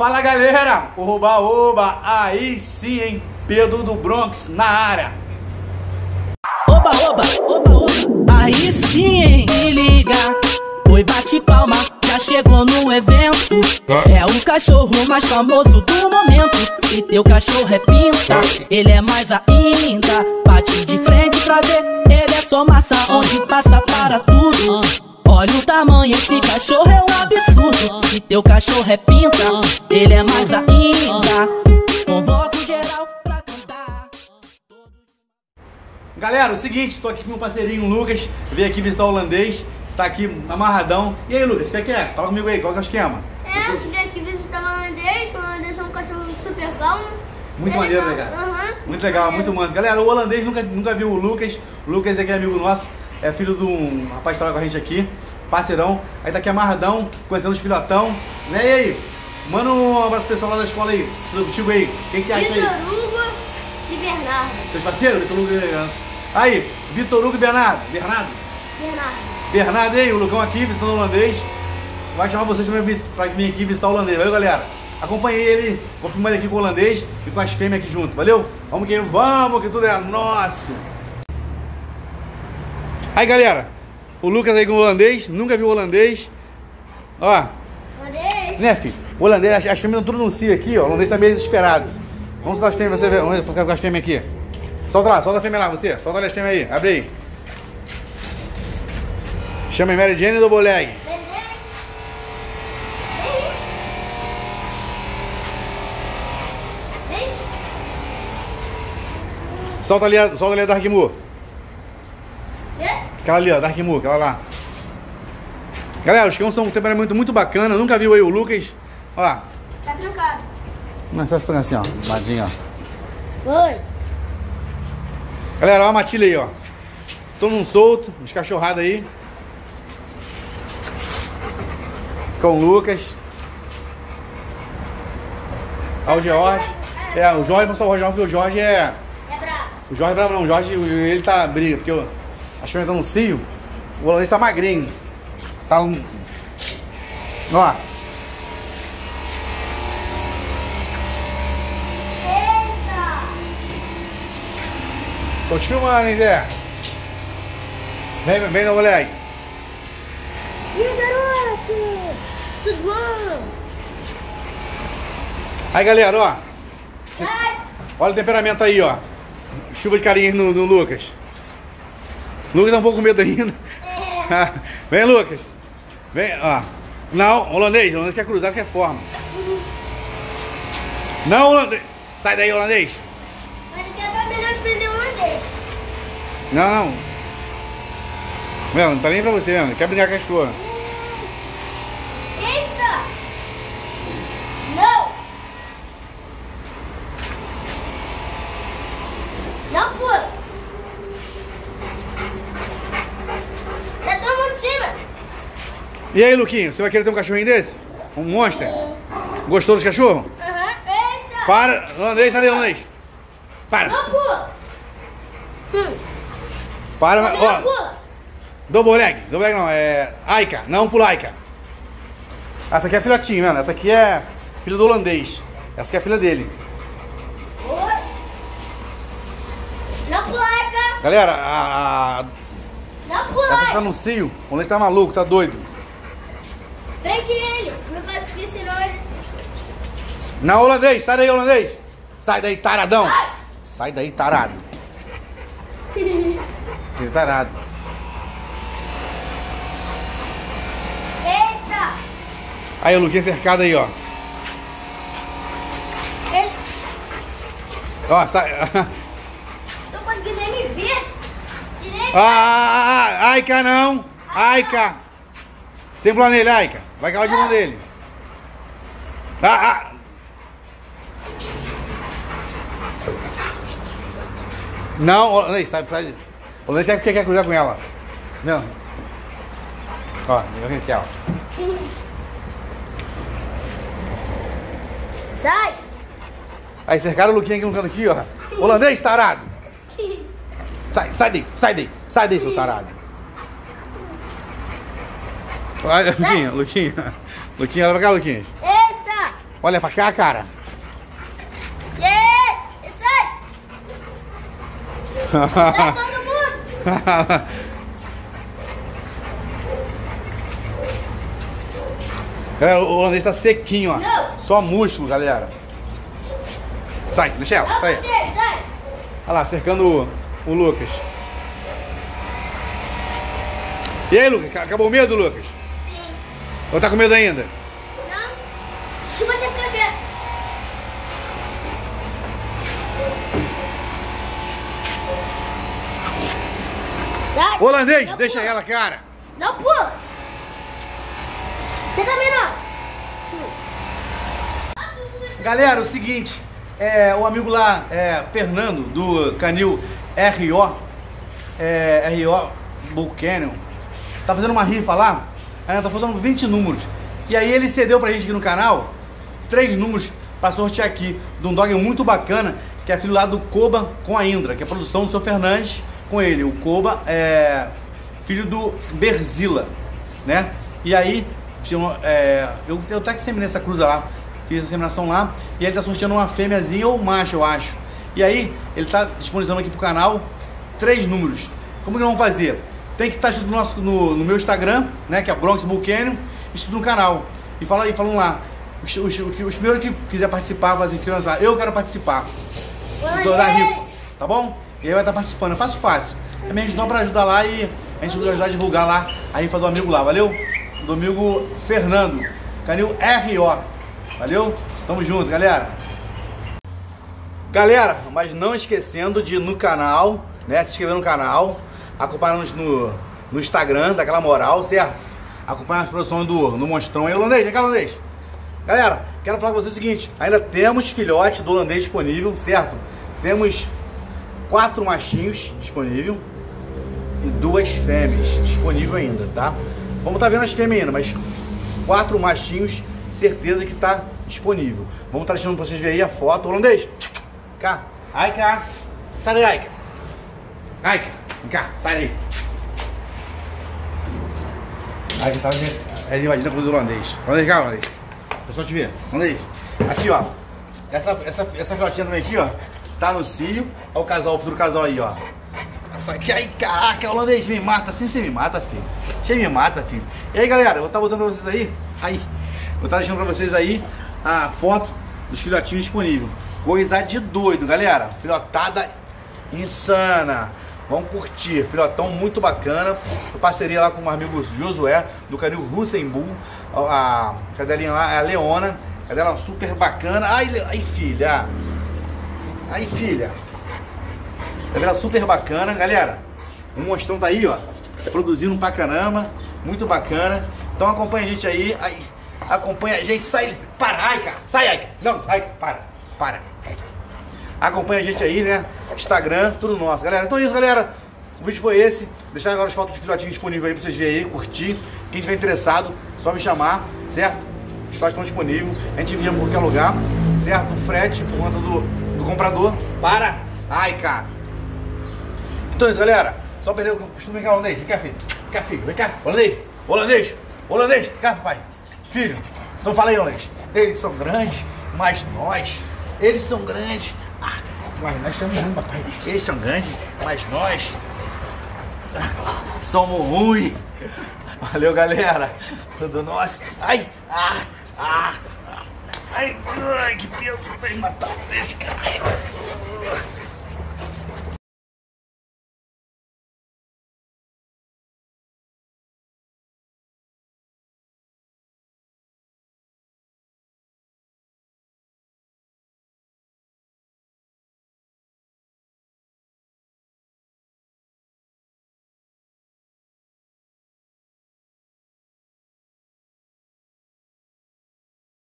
Fala galera, oba oba, aí sim, hein? Pedro do Bronx na área. Oba, oba, oba, oba, aí sim, hein? Se liga, oi, bate palma, já chegou no evento. É o cachorro mais famoso do momento. E teu cachorro é pinta, ele é mais ainda. Bate de frente pra ver, ele é só massa onde passa para tudo. Olha o tamanho, esse cachorro é um absurdo. Teu cachorro é pinta, ele é mais ainda. Convoco geral pra cantar. Galera, o seguinte, tô aqui com meu parceirinho Lucas, veio aqui visitar o holandês, tá aqui amarradão. E aí, Lucas, o que é que é? Fala comigo aí, qual que é o esquema? É, eu vim aqui visitar o holandês, o holandês é um cachorro super calmo. Muito É maneiro, legal. legal. Aham. Muito legal, muito manso. Galera, o holandês nunca, nunca viu o Lucas. O Lucas aqui é amigo nosso, é filho de um rapaz que trabalha com a gente aqui, parceirão. Aí tá aqui amarradão, conhecendo os filhotão. Né? E aí? Manda um abraço pro pessoal lá da escola aí, tudo contigo aí. Quem que acha aí? Vitor Hugo e Bernardo. Seus parceiros? Vitor Hugo e... Aí, Vitor Hugo e Bernardo. Bernardo? Bernardo. Bernardo aí, o Lucão aqui, visitando o holandês. Vai chamar vocês também pra vir aqui visitar o holandês. Valeu, galera? Acompanhei ele, vou filmar ele aqui com o holandês e com as fêmeas aqui junto, valeu? Vamos que vamos, que tudo é nosso! Aí, galera, o Lucas aí com o holandês, nunca viu o holandês. Ó, Holandês. né, filho? O holandês, as, as fêmeas estão tudo no cio aqui, ó. O holandês tá meio desesperado. Vamos soltar as fêmeas, você ver. Vamos ficar com as fêmeas aqui. Solta lá, solta a fêmea lá, você. Solta as fêmeas aí, abre aí. Chama Mary Jane do Boleg. Solta ali, solta ali a Dark. Aquela ali, ó, Dark Moon, aquela lá. Galera, os cães são um temperamento muito bacana. Nunca viu aí o Lucas. Ó, Tá trancado. é só se assim, ó. Ladinho, ó. Oi. Galera, ó a matilha aí, ó. Estou num solto, uns cachorrados aí. Com o Lucas. Ó o Jorge. É, o Jorge, não só o Jorge, porque o Jorge é. É bravo. O Jorge é bravo não, o Jorge, ele tá briga, porque eu, fêmeas estão no cio, o holandês tá magrinho. Tá um. Ó, Eita. tô te filmando, hein, Zé? Vem, vem, meu moleque. E aí, garoto? Tudo bom? Aí, galera, ó. Ai. Olha o temperamento aí, ó. Chuva de carinho no, no Lucas. Lucas tá um pouco com medo ainda. Vem, Lucas. Vem, ó. Não, holandês, holandês quer cruzar, quer forma. Não, holandês. Sai daí, holandês. Mas não melhor holandês. Não, não. Meu, não tá nem pra você mesmo. Quer brincar com a cachorra. Eita. Não. Não pula. Tá todo mundo em cima. E aí, Luquinho, você vai querer ter um cachorrinho desse? Um monster? Gostou dos cachorros? Aham. Eita. Para, holandês, sai daí, holandês. Para, pula. Hum. para, Não ó. pula. Double leg, double leg não, é Aika, não pula Aika. Essa aqui é filhotinha, mano. Essa aqui é filha do holandês. Essa aqui é filha dele. Oi. Não pula, cara. Galera, a, a- Não essa aqui tá pula. no cio. O holandês tá maluco, tá doido. Prende ele. Meu pai esqueci senão ele... Não, holandês, sai daí, holandês. Sai daí, taradão. Sai. Daí, tarado. Ele tarado. Eita. Aí, o Luquinha cercado aí, ó. Ele... Ó, sai. Não consegui nem me ver. Direito. Ah, ah, ah, Aika não! Aika! Sem pular nele, Aika. Vai cair de mão dele. Ah, ah. Não, Holandês, sai, sai. Holandês quer, quer, quer cruzar com ela. Não. Ó, vem aqui, ó. Sai. Aí cercaram o Luquinha aqui no canto aqui, ó. Holandês, tarado! Sai, sai daí, sai daí, sai daí, seu tarado. Olha, Luquinha, Luquinha. Luquinha, olha pra cá, Luquinha. Eita. Olha pra cá, cara. Yeah! Isso aí! Sai todo mundo! Galera, o holandês tá sequinho, ó. Não. Só músculo, galera. Sai, deixa ela, sai. você, sai! Olha lá, cercando o, o Lucas. E aí, Lucas, ca- acabou o medo, Lucas? Sim. Ou tá com medo ainda? Não? Se você ficar quieto. Sai! Holandês, Não deixa pula. ela, cara. Não pula! Você também não! Galera, o seguinte, é, o amigo lá, é, Fernando, do canil RO, é, RO Bull Canyon, tá fazendo uma rifa lá, é, tá faltando 20 números. E aí ele cedeu pra gente aqui no canal, três números pra sortear aqui, de um dog muito bacana, que é filho lá do Koba com a Indra, que é a produção do seu Fernandes com ele. O Koba é filho do Berzila, né? E aí, é, eu, eu até que seminei essa cruza lá, fiz a seminação lá, e ele tá sorteando uma fêmeazinha ou um macho, eu acho. E aí, ele tá disponibilizando aqui pro canal três números. Como que nós vamos fazer? Tem que estar escrito no, nosso, no, no meu Instagram, né, que é Bronx Canyon, escrito no canal. E fala aí, falam lá. Os, os, os primeiros que quiser participar, fazer lá, eu quero participar tá bom? E aí vai estar participando, é fácil, fácil. É mesmo só pra ajudar lá e a gente vai ajudar a divulgar lá a rifa do amigo lá, valeu? Do amigo Fernando, canil RO, valeu? Tamo junto, galera. Galera, mas não esquecendo de ir no canal, né? Se inscrever no canal, acompanhar-nos no, no Instagram, daquela moral, certo? Acompanhar as produções do, do Monstrão aí, holandês, vem cá, holandês. Galera, quero falar com vocês o seguinte: ainda temos filhote do holandês disponível, certo? Temos quatro machinhos disponível e duas fêmeas disponível ainda, tá? Vamos estar vendo as fêmeas ainda, mas quatro machinhos, certeza que tá disponível. Vamos estar deixando pra vocês verem aí a foto. Holandês, cá, ai cá, sai daí, Aika. Aika, vem cá, sai daí. Aika tá ele imagina com o holandês. Holandês, cá, holandês. Pessoal te ver. Holandês. Aqui, ó. Essa, essa, essa filhotinha também aqui, ó. Tá no cio. Olha o casal, o futuro casal aí, ó. Essa aqui, aí, caraca, holandês, me mata. Assim você me mata, filho. Você me mata, filho. E aí, galera, eu vou estar botando pra vocês aí. Aí. Vou estar deixando pra vocês aí a foto dos filhotinhos disponíveis. Coisa de doido, galera. Filhotada insana. Vamos curtir. Filhotão muito bacana. Eu parceria lá com o amigo Josué, do canil Russenbull. A cadelinha lá é a Leona. Cadela super bacana. Ai, ai filha. Aí, filha. Cadela super bacana. Galera, o monstrão tá aí, ó. Produzindo pra caramba. Muito bacana. Então acompanha a gente aí. aí acompanha a gente. Sai. Para, Aika. Sai, Aika. Não, Aika. Para. Para. Acompanha a gente aí, né? Instagram, tudo nosso. Galera, então é isso, galera. O vídeo foi esse. Deixar agora as fotos dos filhotinhos disponíveis aí pra vocês verem aí, curtir. Quem tiver interessado, só me chamar, certo? Os filhotes estão disponíveis. A gente envia por qualquer lugar, certo? O frete por conta do comprador. Para. Ai, cara. Então é isso, galera. Só perder o costume. Vem cá, holandês. Vem cá, filho. Vem cá, filho. Vem cá. Holandês. Holandês. Holandês. Vem cá, papai. Filho. Então fala aí, holandês. Eles são grandes, mas nós. Eles são grandes. Ah, mas nós somos ruins, papai. Eles são grandes, mas nós. Somos ruins. Valeu, galera. Tudo nosso. Ai, ah, ah. Ai, que peso. Vem matar o peixe, cara.